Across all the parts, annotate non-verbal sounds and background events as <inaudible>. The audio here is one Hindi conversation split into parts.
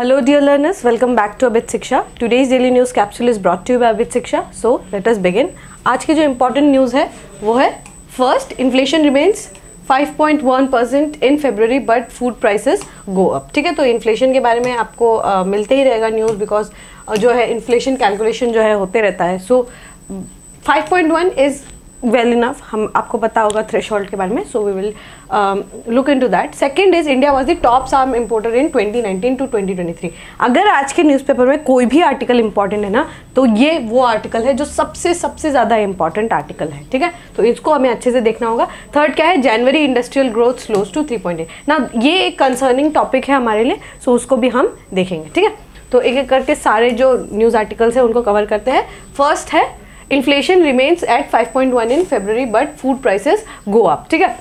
Hello dear learners welcome back to Abhit Shiksha today's daily news capsule is brought to by Abhit Shiksha so let us begin आज की जो इम्पोर्टेंट न्यूज़ है वो है first inflation remains 5.1 percent in February but food prices go up ठीक है? तो इन्फ्लेशन के बारे में आपको uh, मिलते ही रहेगा न्यूज़ बिकॉज़ uh, जो है इन्फ्लेशन कैलकुलेशन जो है होते रहता है. So so, 5.1 is well enough हम आपको पता होगा थ्रेश के बारे में so we will look into that second is India was the top साम इम्पोर्टर इन 2019 टू 2023 अगर आज के न्यूज़पेपर में कोई भी आर्टिकल इंपॉर्टेंट है ना तो ये वो आर्टिकल है जो सबसे सबसे ज़्यादा इंपॉर्टेंट आर्टिकल है, ठीक है? तो इसको हमें अच्छे से देखना होगा। थर्ड क्या है? January industrial growth slows to three point eight ना ये एक कंसर्निंग टॉपिक है हमारे लिए सो so उसको भी हम देखेंगे, ठीक है? तो एक एक करके सारे जो न्यूज़ आर्टिकल्स हैं, उनको कवर करते हैं। फ़र्स्ट है inflation remains at 5.1 in February but food prices go up ठीक है?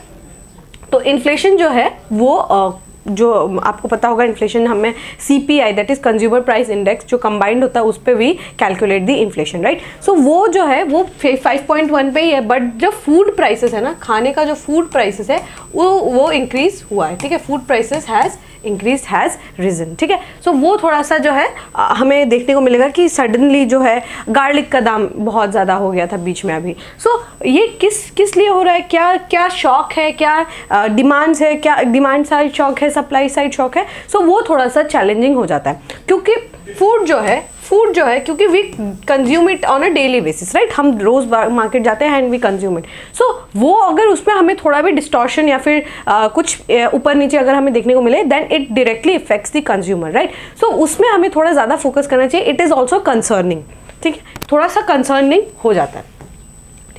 तो इन्फ्लेशन जो है, वो जो आपको पता होगा इन्फ्लेशन हमें C P I that is consumer price index जो कंबाइंड होता है, उस पर भी calculate the inflation right so वो जो है, वो 5.1 पे ही है बट जो फ़ूड प्राइसेस है ना, खाने का जो फ़ूड प्राइसेस है, वो वो इंक्रीज हुआ है, ठीक है? Food prices has increase has risen ठीक है? सो वो थोड़ा सा जो है हमें देखने को मिलेगा कि सडनली जो है गार्लिक का दाम बहुत ज़्यादा हो गया था बीच में अभी। सो so, ये किस किस लिए हो रहा है? क्या क्या शौक है? क्या डिमांड्स है? क्या डिमांड साइड शौक है? सप्लाई साइड शौक है? सो so, वो थोड़ा सा चैलेंजिंग हो जाता है। क्योंकि फ़ूड जो है फ़ूड जो है क्योंकि we consume it on a daily basis right हम रोज मार्केट जाते हैं and we consume it so वो अगर उसमें हमें थोड़ा भी डिस्टॉर्शन या फिर आ, कुछ ऊपर नीचे अगर हमें देखने को मिले then it directly affects the consumer right so उसमें हमें थोड़ा ज़्यादा फोकस करना चाहिए. इट इज़ ऑल्सो कंसर्निंग ठीक है? थोड़ा सा कंसर्निंग हो जाता है।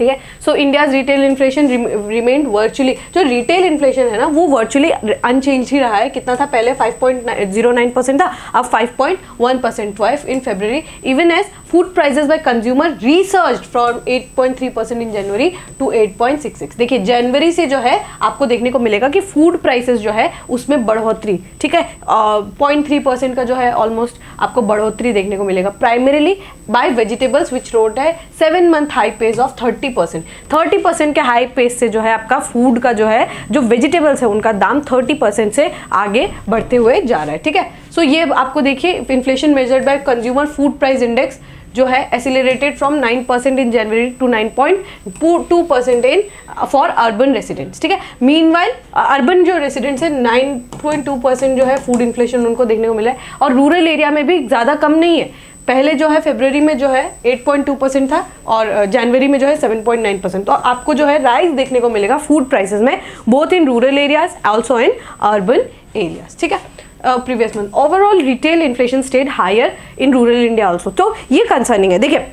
ठीक है? So India's retail inflation remain virtually जो रिटेल इन्फ्लेशन है ना, वो वर्चुअली अनचेंज ही रहा है। कितना था? पहले 5.09 परसेंट था, अब 5.1 percent in February even as food prices by consumer research from 8.3 percent in January to 8.66 देखिए जनवरी से जो है, आपको देखने को मिलेगा कि फ़ूड प्राइसेस जो है, उसमें बढ़ोतरी, ठीक है? पॉइंट थ्री परसेंट का जो है ऑलमोस्ट आपको बढ़ोतरी देखने को मिलेगा। Primarily by vegetables which rode है seven month high pace of thirty percent thirty percent के हाई पेज से जो है आपका फ़ूड का जो है, जो वेजिटेबल्स है, उनका दाम थर्टी परसेंट से आगे बढ़ते हुए जा रहा है, ठीक है? सो so, ये आपको देखिए inflation measured by consumer food price index जो है escalated from 9 percent in January to 9.2 percent in for urban residents ठीक है? मीन वाइल अर्बन जो रेसिडेंट्स है 9.2 परसेंट जो है फ़ूड इन्फ्लेशन उनको देखने को मिला है। और रूरल एरिया में भी ज़्यादा कम नहीं है। पहले जो है फेब्रवरी में जो है 8.2 परसेंट था और जनवरी में जो है 7.9 परसेंट तो आपको जो है राइस देखने को मिलेगा फ़ूड प्राइसेस में both in rural areas also in urban areas ठीक है? Previous month overall retail inflation stayed higher in rural India also तो ये कंसर्निंग है. देखिए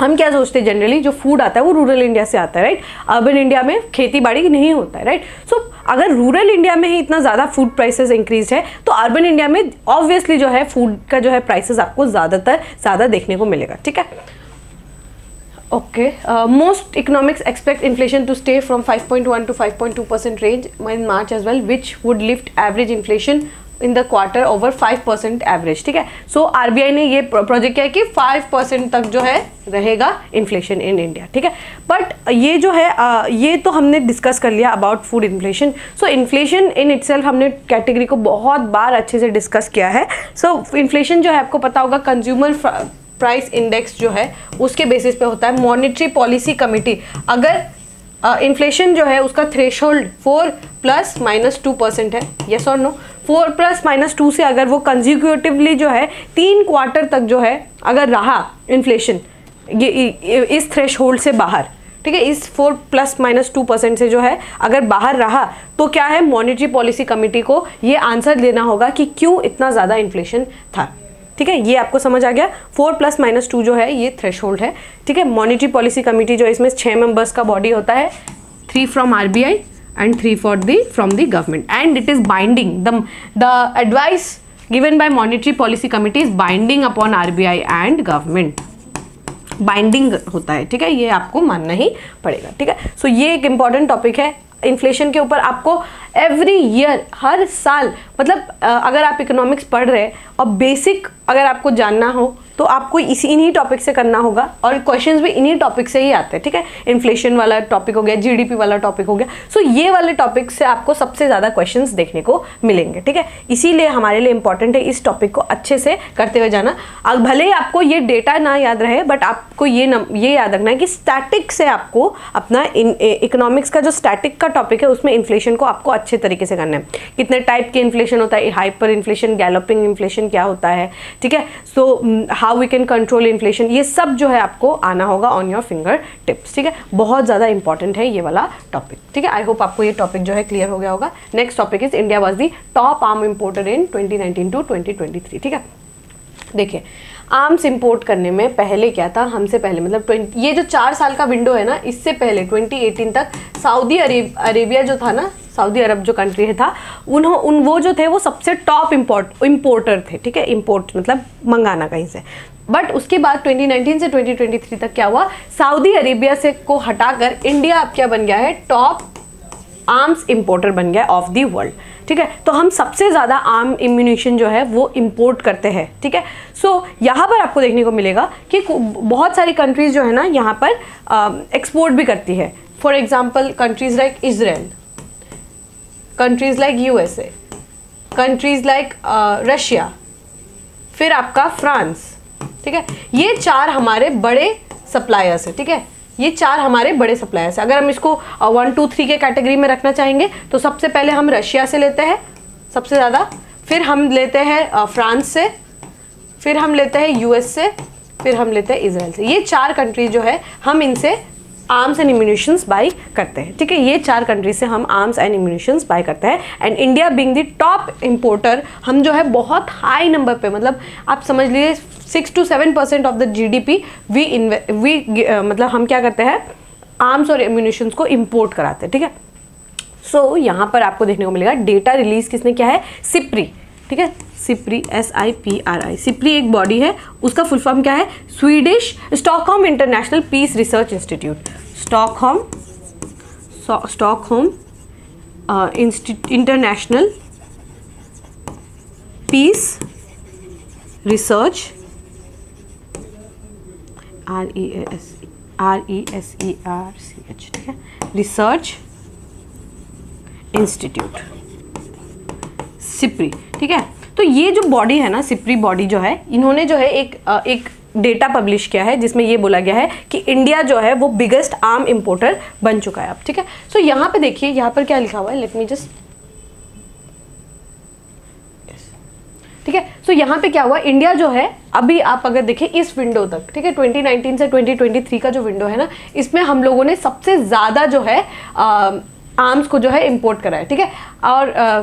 हम क्या सोचते हैं जनरली जो फ़ूड आता है वो रूरल इंडिया से आता है राइट अर्बन इंडिया में खेती बाड़ी नहीं होता है राइट सो so, अगर रूरल इंडिया में ही इतना ज़्यादा फ़ूड प्राइसेस इंक्रीज है तो अर्बन इंडिया में ऑब्वियसली जो है फ़ूड का जो है प्राइसेस आपको ज़्यादातर, ज़्यादा देखने को मिलेगा, ठीक है? Okay most economics expect inflation to stay from 5.1 to 5.2 percent range in March as well which would lift average inflation in the quarter over five percent average ठीक है? सो आरबीआई ने ये प्रोजेक्ट किया कि फाइव परसेंट तक जो है रहेगा इन्फ्लेशन इन इंडिया ठीक है? बट ये जो है आ, ये तो हमने डिस्कस कर लिया about food inflation so inflation in itself हमने कैटेगरी को बहुत बार अच्छे से डिस्कस किया है. सो so, इन्फ्लेशन जो है आपको पता होगा कंज्यूमर प्राइस इंडेक्स जो है उसके बेसिस पे होता है. मॉनिटरी पॉलिसी कमिटी अगर इन्फ्लेशन जो है उसका threshold four plus minus two percent है। यस और no four plus minus two से अगर वो कंजिक्यूटिवली जो है, तीन क्वार्टर तक जो है, अगर रहा इन्फ्लेशन ये इस थ्रेश होल्ड से बाहर, ठीक है? इस four plus minus two percent से जो है, अगर बाहर रहा तो क्या है? मॉनिटरी पॉलिसी कमेटी को ये आंसर देना होगा कि क्यों इतना ज़्यादा इन्फ्लेशन था। ठीक है? ये आपको समझ आ गया। फोर प्लस माइनस टू जो है, ये थ्रेश है। ठीक है? मॉनिटरी पॉलिसी कमिटी जो इसमें छः मेंबर्स का बॉडी होता है। Three from RBI and three for the from the government and it is binding the the advice given by monetary policy committee is binding upon RBI and government binding होता है। ठीक है? ये आपको मानना ही पड़ेगा। ठीक है? सो ये एक इंपॉर्टेंट टॉपिक है। इन्फ्लेशन के ऊपर आपको एवरी ईयर हर साल मतलब अगर आप इकोनॉमिक्स पढ़ रहे हैं और बेसिक अगर आपको जानना हो तो आपको इसी इन्हीं टॉपिक से करना होगा और क्वेश्चंस भी इन्हीं टॉपिक से ही आते हैं ठीक है? इन्फ्लेशन वाला टॉपिक हो गया जीडीपी वाला टॉपिक हो गया। सो so, ये वाले टॉपिक से आपको सबसे ज़्यादा क्वेश्चंस देखने को मिलेंगे ठीक है? इसीलिए हमारे लिए इंपॉर्टेंट है इस टॉपिक को अच्छे से करते हुए जाना। अब भले ही आपको ये डेटा ना याद रहे बट आपको ये न, ये याद रखना है कि स्टैटिक से आपको अपना इकोनॉमिक्स का जो स्टैटिक का टॉपिक है उसमें इन्फ्लेशन को आपको अच्छे तरीके से करना है। कितने टाइप के इन्फ्लेशन होता है हाइपर इन्फ्लेशन गैलोपिंग इन्फ्लेशन क्या होता है ठीक है? So how we can control inflation ये सब जो है आपको आना होगा ऑन योर फिंगर टिप्स ठीक है? बहुत ज़्यादा इंपॉर्टेंट है ये वाला टॉपिक ठीक है? आई होप आपको ये टॉपिक जो है क्लियर हो गया होगा। Next topic is India was the top arm importer in 2019 to 2023 ठीक है? देखिए आर्म्स इंपोर्ट करने में पहले क्या था? हमसे पहले मतलब ट्वेंटी, ये जो चार साल का विंडो है ना, इससे पहले 2018 तक सऊदी अरेब अरेबिया जो था ना सऊदी अरब जो कंट्री है था, उन्हों, उन, वो जो थे, वो सबसे टॉप इम्पोर्ट इम्पोर्टर थे, ठीक है? इम्पोर्ट मतलब मंगाना कहीं से। बट उसके बाद 2019 से 2023 तक क्या हुआ? सऊदी अरेबिया से को हटाकर इंडिया अब क्या बन गया है? टॉप आर्म्स इम्पोर्टर बन गया ऑफ़ दी वर्ल्ड ठीक है? तो हम सबसे ज़्यादा आर्म इम्यूनेशन जो है वो इम्पोर्ट करते हैं ठीक है? सो so, यहाँ पर आपको देखने को मिलेगा कि बहुत सारी कंट्रीज़ जो है ना यहाँ पर एक्सपोर्ट भी करती है। For example countries like Israel countries like USA countries like Russia फिर आपका फ्रांस ठीक है? ये चार हमारे बड़े सप्लायर्स है ठीक है? ये चार हमारे बड़े सप्लायर्स है। अगर हम इसको वन टू थ्री के कैटेगरी में रखना चाहेंगे तो सबसे पहले हम रशिया से लेते हैं, सबसे ज़्यादा। फिर हम लेते हैं फ्रांस से, फिर हम लेते हैं यूएस से, फिर हम लेते हैं इसराइल से। ये चार कंट्रीज़ जो है, हम इनसे आर्म्स एंड इम्यूनिशंस बाई करते हैं। ठीक है ये चार कंट्रीज़ से हम आर्म्स एंड इम्यूनिशंस बाई करते हैं। And India being the top importer हम जो है बहुत हाई नंबर पे मतलब आप समझ लीजिए six to seven percent of the G D P we we मतलब हम क्या करते हैं? आर्म्स और इम्यूनिशंस को इम्पोर्ट कराते हैं ठीक है? सो so, यहाँ पर आपको देखने को मिलेगा डेटा रिलीज़ किसने क्या है? सिप्री ठीक है? SIPRI S I P R I SIPRI एक बॉडी है, उसका फुल फॉर्म क्या है? Swedish Stockholm international peace research institute Stockholm Stockholm international peace research R E S R E S E A R C ठीक है? रिसर्च इंस्टीट्यूट सिप्री ठीक है? तो ये जो बॉडी है ना सिप्री बॉडी जो है इन्होंने जो है एक एक डेटा पब्लिश किया है जिसमें ये बोला गया है कि इंडिया जो है वो बिगेस्ट आर्म इंपोर्टर बन चुका है अब ठीक है? सो so, यहाँ पे देखिए यहाँ पर क्या लिखा हुआ है? लेट मी जस्ट ठीक है? सो यहाँ पे क्या हुआ? इंडिया जो है अभी आप अगर देखें इस विंडो तक ठीक है? 2019 से 2023 का जो विंडो है ना इसमें हम लोगों ने सबसे ज़्यादा जो है आर्म्स को जो है इंपोर्ट करा है ठीक है? और आ,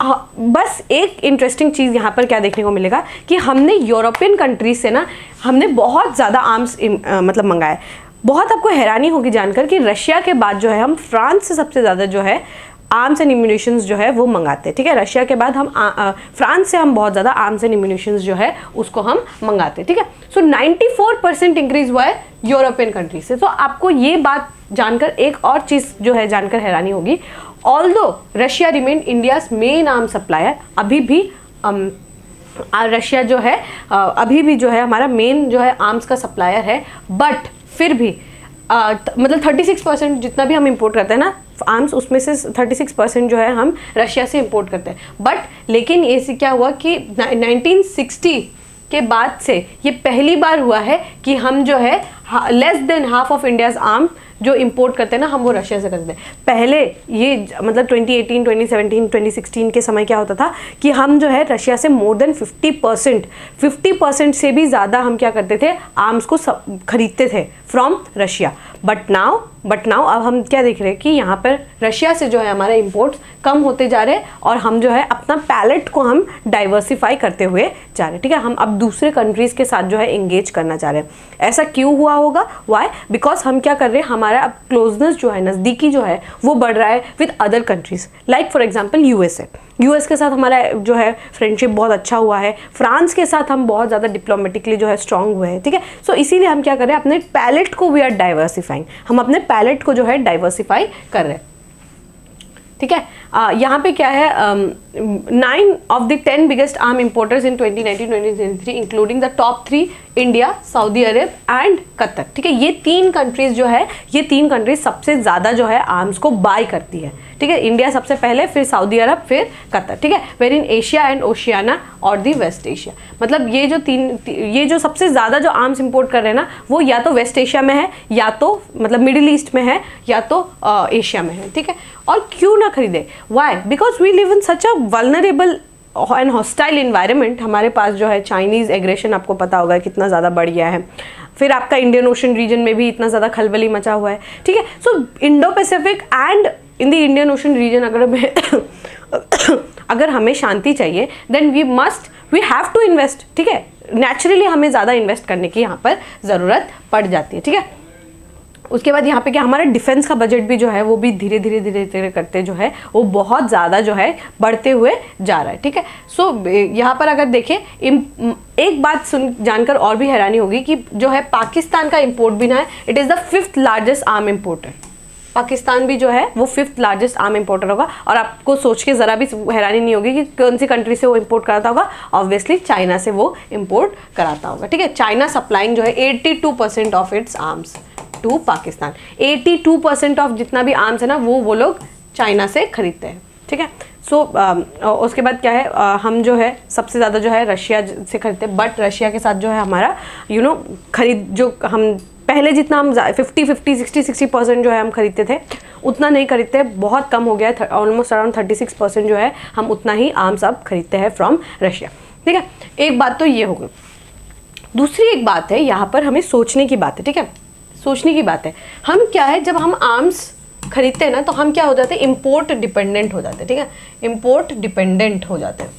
बस एक इंटरेस्टिंग चीज़ यहाँ पर क्या देखने को मिलेगा कि हमने यूरोपियन कंट्रीज़ से ना, हमने बहुत ज़्यादा आर्म्स मतलब मंगाए बहुत आपको हैरानी होगी जानकर कि रशिया के बाद जो है, हम फ्रांस से सबसे ज़्यादा जो है आर्म्स एंड इम्यूनिशंस जो है वो मंगाते हैं। ठीक है रशिया के बाद हम आ, आ, फ्रांस से हम बहुत ज़्यादा आर्म्स एंड इम्यूनिशंस जो है उसको हम मंगाते हैं। ठीक है? सो 94 परसेंट इंक्रीज हुआ है यूरोपियन कंट्री से। तो आपको ये बात जानकर एक और चीज़ जो है जानकर हैरानी होगी। Although Russia remain India's main arm supplier अभी भी um, रशिया जो है अभी भी जो है हमारा मेन जो है आर्म्स का सप्लायर है। बट फिर भी आ, मतलब 36 परसेंट जितना भी हम इम्पोर्ट करते हैं ना आर्म्स उसमें से 36 परसेंट जो है हम रशिया से इम्पोर्ट करते हैं। बट लेकिन ये क्या हुआ कि 1960 के बाद से ये पहली बार हुआ है कि हम जो है less than half of India's arm जो इम्पोर्ट करते हैं ना हम वो रशिया से करते हैं। पहले ये मतलब 2018, 2017, 2016 के समय क्या होता था कि हम जो है रशिया से more than 50 percent fifty percent से भी ज़्यादा हम क्या करते थे आर्म्स को खरीदते थे from Russia but now but now अब हम क्या देख रहे हैं कि यहाँ पर रशिया से जो है हमारे इम्पोर्ट्स कम होते जा रहे हैं और हम जो है अपना पैलेट को हम डाइवर्सिफाई करते हुए जा रहे हैं। ठीक है? हम अब दूसरे कंट्रीज़ के साथ जो है इंगेज करना चाह रहे हैं। ऐसा क्यों हुआ होगा? वाई बिकॉज़ हम क्या कर रहे हैं? हमारा अब क्लोजनेस जो है, नज़दीकी जो है, वो बढ़ रहा है with other countries like for example USA US के साथ हमारा जो है फ्रेंडशिप बहुत अच्छा हुआ है। फ्रांस के साथ हम बहुत ज़्यादा डिप्लोमेटिकली जो है स्ट्रांग हुए हैं, ठीक है? सो इसीलिए हम क्या कर रहे हैं, अपने पैलेट को वी आर डाइवर्सिफाइंग हम अपने पैलेट को जो है डाइवर्सिफाई कर रहे हैं, ठीक है? यहाँ पे क्या है nine of the ten biggest arm importers in 2019 2023 including the top three India Saudi Arab and Qatar ठीक है, ये तीन कंट्रीज़ जो है, ये तीन कंट्रीज़ सबसे ज़्यादा जो है आर्म्स को बाय करती है। ठीक है इंडिया सबसे पहले, फिर सऊदी अरब फिर कतर ठीक है where in Asia and Oceania और दी वेस्ट एशिया मतलब ये जो तीन, ये जो सबसे ज़्यादा जो आर्म्स इंपोर्ट कर रहे हैं ना, वो या तो वेस्ट एशिया में है, या तो मतलब मिडिल ईस्ट में है, या तो एशिया में है। ठीक है, और क्यों ना खरीदे? Why because we live in such a vulnerable and hostile environment हमारे पास जो है चाइनीज़ एग्रेशन आपको पता होगा कितना ज़्यादा बढ़ गया है। फिर आपका इंडियन ओशन रीजन में भी इतना ज़्यादा खलबली मचा हुआ है। ठीक है? So Indo Pacific and in the Indian Ocean region अगर हमें <coughs> अगर हमें शांति चाहिए then we must we have to invest ठीक है? नेचुरली हमें ज़्यादा इन्वेस्ट करने की यहाँ पर ज़रूरत पड़ जाती है। ठीक है? उसके बाद यहाँ पे क्या हमारा डिफेंस का बजट भी जो है वो भी धीरे धीरे धीरे धीरे करते जो है वो बहुत ज़्यादा जो है बढ़ते हुए जा रहा है ठीक है? सो so, यहाँ पर अगर देखें एक बात सुन जानकर और भी हैरानी होगी कि जो है पाकिस्तान का इम्पोर्ट भी ना है it is the fifth largest arm importer Pakistan भी जो है वो फिफ्थ लार्जेस्ट आर्म इम्पोर्टर होगा और आपको सोच के ज़रा भी हैरानी नहीं होगी कि कौन सी कंट्री से वो इम्पोर्ट कराता होगा? ऑब्वियसली चाइना से वो इम्पोर्ट कराता होगा ठीक है? चाइना सप्लाइंग जो है 82 percent of its arms to Pakistan. 82 percent of जितना भी आर्म्स है ना वो वो लोग चाइना से खरीदते हैं। ठीक है? सो so, uh, उसके बाद क्या है? uh, हम जो है सबसे ज़्यादा जो है रशिया से खरीदते हैं। बट रशिया के साथ जो है हमारा यू you नो know, खरीद जो हम पहले जितना हम fifty fifty sixty sixty percent जो है हम खरीदते थे उतना नहीं खरीदते बहुत कम हो गया है almost around thirty six percent जो है हम उतना ही आर्म्स अब खरीदते हैं फ्रॉम रशिया ठीक है? एक बात तो ये हो गई। दूसरी एक बात है यहाँ पर हमें सोचने की बात है। ठीक है? सोचने की बात है। हम क्या है, जब हम आर्म्स खरीदते हैं ना तो हम क्या हो जाते हैं इम्पोर्ट डिपेंडेंट हो जाते हैं, ठीक है? इम्पोर्ट डिपेंडेंट हो जाते हैं।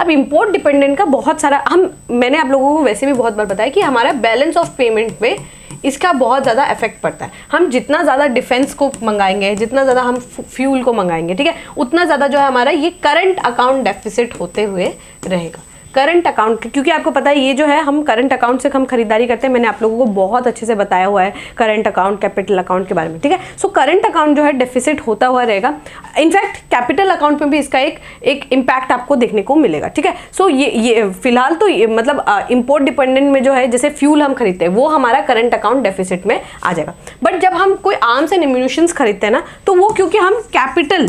अब इम्पोर्ट डिपेंडेंट का बहुत सारा, हम, मैंने आप लोगों को वैसे भी बहुत बार बताया कि हमारा बैलेंस ऑफ़ पेमेंट पे इसका बहुत ज़्यादा इफ़ेक्ट पड़ता है। हम जितना ज़्यादा डिफेंस को मंगाएँगे, जितना ज़्यादा हम फ्यूल को मंगाएँगे, ठीक है? उतना ज़्यादा जो है हमारा ये करंट अकाउंट डेफिसिट होते हुए रहेगा। करंट अकाउंट क्योंकि आपको पता है ये जो है, हम करंट अकाउंट से हम खरीदारी करते हैं। मैंने आप लोगों को बहुत अच्छे से बताया हुआ है करंट अकाउंट कैपिटल अकाउंट के बारे में, ठीक है? सो करंट अकाउंट जो है डेफिसिट होता हुआ रहेगा। इनफैक्ट कैपिटल अकाउंट में भी इसका एक एक इम्पैक्ट आपको देखने को मिलेगा, ठीक है? सो ये ये फ़िलहाल तो ये मतलब इम्पोर्ट डिपेंडेंट में जो है, जैसे फ्यूल हम खरीदते हैं, वो हमारा करंट अकाउंट डेफिसिट में आ जाएगा। बट जब हम कोई आर्म्स एंड इम्यूनिशंस खरीदते हैं ना तो वो क्योंकि हम कैपिटल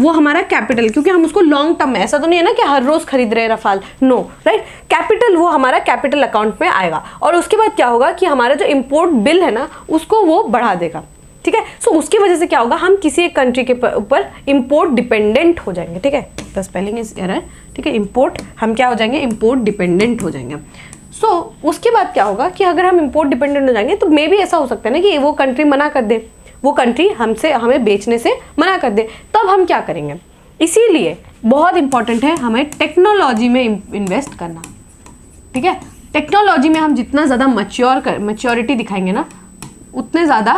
वो हमारा कैपिटल क्योंकि हम उसको लॉन्ग टर्म में ऐसा तो नहीं है ना कि हर रोज खरीद रहे रफाल। नो राइट कैपिटल वो हमारा कैपिटल अकाउंट में आएगा। और उसके बाद क्या होगा कि हमारा जो इम्पोर्ट बिल है ना उसको वो बढ़ा देगा। ठीक है? सो उसकी वजह से क्या होगा हम किसी एक कंट्री के ऊपर इम्पोर्ट डिपेंडेंट हो जाएँगे। ठीक है? द स्पेलिंग इज़ एरर ठीक है? इम्पोर्ट हम क्या हो जाएँगे? इम्पोर्ट डिपेंडेंट हो जाएँगे। सो so, उसके बाद क्या होगा कि अगर हम इम्पोर्ट डिपेंडेंट हो जाएँगे तो मे भी ऐसा हो सकता है ना कि वो कंट्री मना कर दे। वो कंट्री हमसे, हमें बेचने से मना कर दे। तब हम क्या करेंगे? इसीलिए बहुत इंपॉर्टेंट है हमें टेक्नोलॉजी में इन्वेस्ट करना। ठीक है? टेक्नोलॉजी में हम जितना ज़्यादा मच्योर कर मच्योरिटी दिखाएँगे ना, उतने ज़्यादा,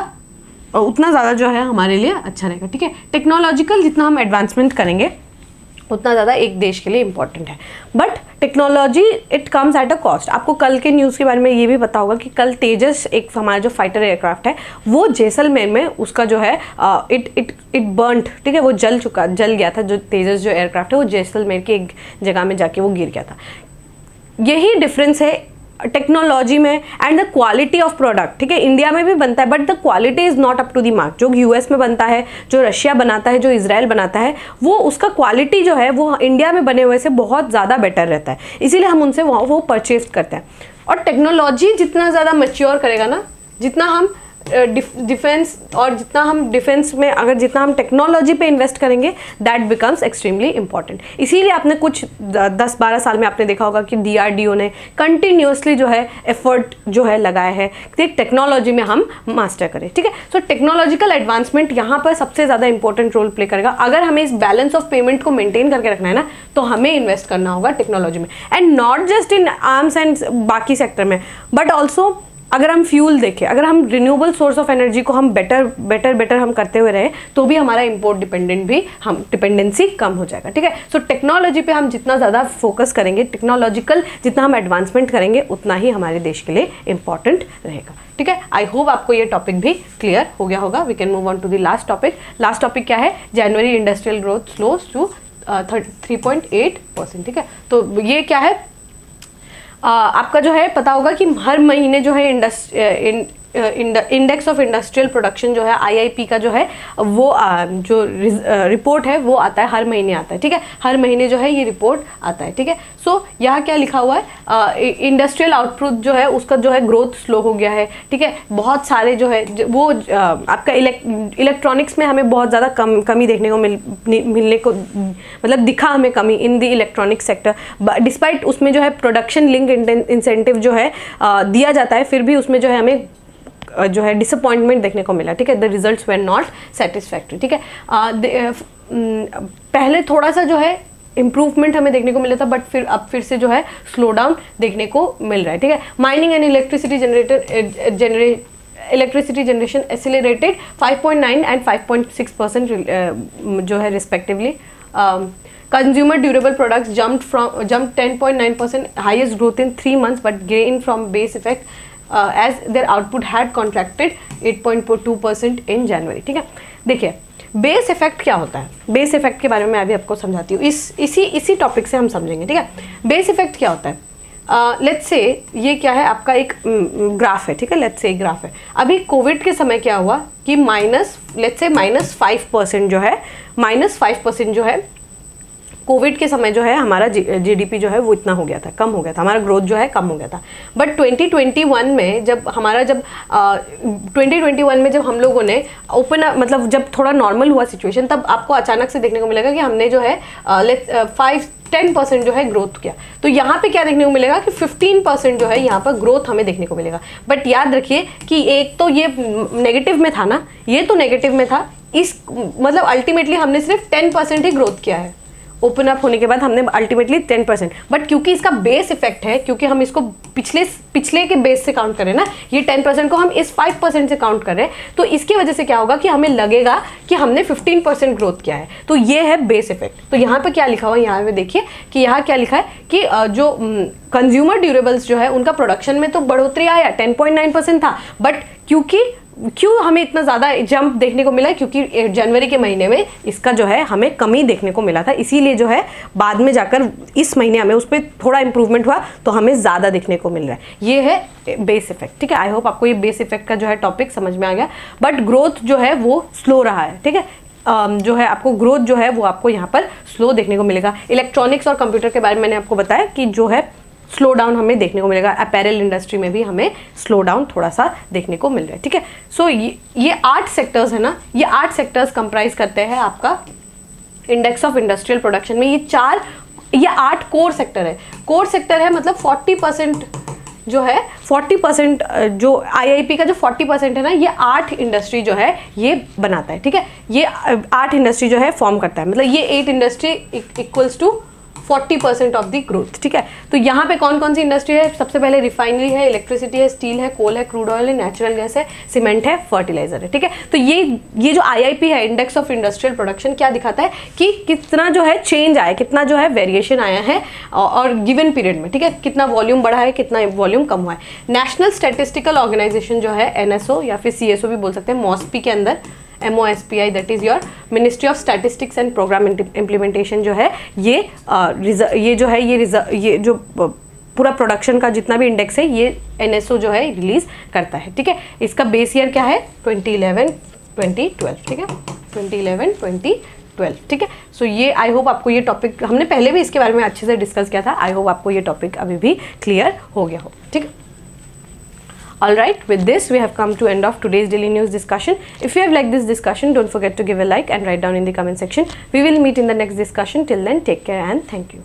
और उतना ज़्यादा जो है हमारे लिए अच्छा रहेगा। ठीक है? टेक्नोलॉजिकल जितना हम एडवांसमेंट करेंगे, उतना ज़्यादा एक देश के लिए इंपॉर्टेंट है। But technology it comes at a cost आपको कल के न्यूज़ के बारे में ये भी पता होगा कि कल तेजस एक हमारा जो फाइटर एयरक्राफ्ट है, वो जैसलमेर में उसका जो है इट इट इट बर्नट ठीक है? वो जल चुका, जल गया था, जो तेजस जो एयरक्राफ्ट है, वो जैसलमेर की एक जगह में जाके वो गिर गया था। यही डिफरेंस है टेक्नोलॉजी में and the quality of product ठीक है? इंडिया में भी बनता है but the quality is not up to the mark जो यूएस में बनता है, जो रशिया बनाता है, जो इसराइल बनाता है, वो उसका क्वालिटी जो है, वो इंडिया में बने हुए से बहुत ज़्यादा बेटर रहता है. इसीलिए हम उनसे वो वो परचेज करते हैं. और टेक्नोलॉजी जितना ज़्यादा मच्योर करेगा ना, जितना हम डिफेंस और जितना हम डिफेंस में, अगर जितना हम टेक्नोलॉजी पे इन्वेस्ट करेंगे दैट बिकम्स एक्सट्रीमली इंपॉर्टेंट इसीलिए आपने कुछ दस बारह साल में आपने देखा होगा कि डीआरडीओ ने कंटिन्यूसली जो है एफर्ट जो है लगाया है कि टेक्नोलॉजी में हम मास्टर करें, ठीक है? सो टेक्नोलॉजिकल एडवांसमेंट यहाँ पर सबसे ज़्यादा इंपॉर्टेंट रोल प्ले करेगा। अगर हमें इस बैलेंस ऑफ़ पेमेंट को मेंटेन करके रखना है ना तो हमें इन्वेस्ट करना होगा टेक्नोलॉजी में. And not just in arms and बाकी सेक्टर में बट ऑल्सो अगर हम फ्यूल देखें, अगर हम रिन्यूएबल सोर्स ऑफ़ एनर्जी को हम बेटर बेटर बेटर हम करते हुए रहे तो भी हमारा इम्पोर्ट डिपेंडेंट भी हम डिपेंडेंसी कम हो जाएगा, ठीक है? सो टेक्नोलॉजी पे हम जितना ज़्यादा फोकस करेंगे टेक्नोलॉजिकल जितना हम एडवांसमेंट करेंगे, उतना ही हमारे देश के लिए इंपॉर्टेंट रहेगा, ठीक है? आई होप आपको ये टॉपिक भी क्लियर हो गया होगा। We can move on to the last topic last topic क्या है? January industrial growth slows to three point eight percent ठीक है? तो ये क्या है? आपका जो है पता होगा कि हर महीने जो है indust index of industrial production जो है आईआईपी का जो है वो आ, जो रिपोर्ट है वो आता है हर महीने आता है ठीक है? हर महीने जो है ये रिपोर्ट आता है ठीक है? सो यहाँ क्या लिखा हुआ है? इंडस्ट्रियल आउटपुट जो है उसका जो है ग्रोथ स्लो हो गया है ठीक है? बहुत सारे जो है वो आ, आपका इलेक्ट्रॉनिक्स में हमें बहुत ज़्यादा कम कमी देखने को मिल मिलने को मतलब दिखा हमें कमी in the electronic sector despite उसमें जो है प्रोडक्शन लिंक इंसेंटिव जो है दिया जाता है फिर भी उसमें जो है हमें जो है डिसअपॉइंटमेंट देखने को मिला, ठीक है? The result were not satisfactory ठीक है? पहले थोड़ा सा जो है इंप्रूवमेंट हमें देखने को मिला था बट फिर, अब फिर से जो है स्लो डाउन देखने को मिल रहा है, ठीक है? Mining and electricity generator generate electricity generation accelerated 5.9 and 5.6 percent जो है respectively consumer durable products jump from jump 10.9 percent highest growth in three months but gain from base effect as their output had contracted 8.2 percent in January ठीक है? देखिए बेस इफ़ेक्ट क्या होता है? बेस इफ़ेक्ट के बारे में मैं अभी आपको समझाती हूँ। इस इसी इसी टॉपिक से हम समझेंगे ठीक है? बेस इफ़ेक्ट क्या होता है? लेट्स uh, से ये क्या है? आपका एक ग्राफ है ठीक है? लेट्स से ग्राफ है। अभी कोविड के समय क्या हुआ? कि minus let's say minus five percent जो है माइनस फाइव परसेंट जो है कोविड के समय जो है, हमारा जीडीपी जो है, वो इतना हो गया था, कम हो गया था, हमारा ग्रोथ जो है, कम हो गया था। बट 2021 में जब हमारा जब ट्वेंटी वन में जब हम लोगों ने ओपन मतलब जब थोड़ा नॉर्मल हुआ सिचुएशन तब आपको अचानक से देखने को मिलेगा कि हमने जो है फाइव टेन परसेंट जो है ग्रोथ किया। तो यहाँ पे क्या देखने को मिलेगा कि फिफ्टीन परसेंट जो है यहाँ पर ग्रोथ हमें देखने को मिलेगा। बट याद रखिए कि एक तो ये नेगेटिव में था ना, ये तो नेगेटिव में था। इस मतलब अल्टीमेटली हमने सिर्फ़ टेन परसेंट ही ग्रोथ किया है। ओपन अप होने के बाद हमने अल्टीमेटली टेन परसेंट बट क्योंकि इसका बेस इफ़ेक्ट है, क्योंकि हम इसको पिछले पिछले के बेस से काउंट करें ना, ये टेन परसेंट को हम इस फाइव परसेंट से काउंट कर रहे हैं तो इसकी वजह से क्या होगा कि हमें लगेगा कि हमने फिफ्टीन परसेंट ग्रोथ किया है। तो ये है बेस इफ़ेक्ट तो यहाँ पर क्या लिखा हुआ है? यहाँ पे देखिए कि यहाँ क्या लिखा है कि जो कंज्यूमर ड्यूरेबल्स जो है, उनका प्रोडक्शन में तो बढ़ोतरी आया टेन पॉइंट नाइन परसेंट था। बट क्योंकि क्यों हमें इतना ज़्यादा जंप देखने को मिला क्योंकि जनवरी के महीने में इसका जो है हमें कमी देखने को मिला था। इसीलिए जो है बाद में जाकर इस महीने हमें उस पर थोड़ा इंप्रूवमेंट हुआ तो हमें ज़्यादा देखने को मिल रहा है। ये है बेस इफ़ेक्ट ठीक है? आई होप आपको ये बेस इफ़ेक्ट का जो है टॉपिक समझ में आ गया। बट ग्रोथ जो है वो स्लो रहा है ठीक है? Um, जो है आपको ग्रोथ जो है वो आपको यहाँ पर स्लो देखने को मिलेगा। इलेक्ट्रॉनिक्स और कंप्यूटर के बारे में मैंने आपको बताया कि जो है स्लो डाउन हमें देखने को मिलेगा। अपैरल इंडस्ट्री में भी हमें स्लो डाउन थोड़ा सा देखने को मिल रहा है, ठीक है? सो ये ये आठ सेक्टर्स है ना, ये आठ सेक्टर्स कंप्राइज करते हैं आपका इंडेक्स ऑफ़ इंडस्ट्रियल प्रोडक्शन में। ये चार, ये आठ कोर सेक्टर है। कोर सेक्टर है मतलब फोर्टी परसेंट जो है 40 परसेंट जो आईआईपी का जो 40 परसेंट है ना, ये आठ इंडस्ट्री जो है, ये बनाता है, ठीक है? ये आठ इंडस्ट्री जो है फॉर्म करता है। मतलब ये eight industry equals to forty percent of the growth ठीक है? तो यहाँ पे कौन कौन सी इंडस्ट्री है? सबसे पहले रिफाइनरी है इलेक्ट्रिसिटी है स्टील है कोल है क्रूड ऑयल है नेचुरल गैस है सीमेंट है फर्टिलाइज़र है, ठीक है? तो ये ये जो आईआईपी है इंडेक्स ऑफ़ इंडस्ट्रियल प्रोडक्शन क्या दिखाता है? कि कितना जो है चेंज आया, कितना जो है वेरिएशन आया है और गिवन पीरियड में, ठीक है? कितना वॉल्यूम बढ़ा है, कितना वॉल्यूम कम हुआ है। नेशनल स्टेटिस्टिकल ऑर्गेनाइजेशन जो है एनएसओ या फिर सीएसओ भी बोल सकते हैं मॉस्पी के अंदर M O S P I that is your ministry of statistics and programme implementation जो है, ये ये जो है, ये ये जो पूरा प्रोडक्शन का जितना भी इंडेक्स है, ये एनएसओ जो है रिलीज़ करता है, ठीक है? इसका बेस ईयर क्या है? ट्वेंटी इलेवन ट्वेंटी ट्वेल्व ठीक है? ट्वेंटी इलेवन ट्वेंटी ट्वेल्व ठीक है? सो ये आई होप आपको ये टॉपिक हमने पहले भी इसके बारे में अच्छे से डिस्कस किया था आई होप आपको ये टॉपिक अभी भी क्लियर हो गया हो, ठीक है? Alright, with this we have come to end of today's daily news discussion. If you have liked this discussion, don't forget to give a like and write down in the comment section. We will meet in the next discussion. Till then, take care and thank you.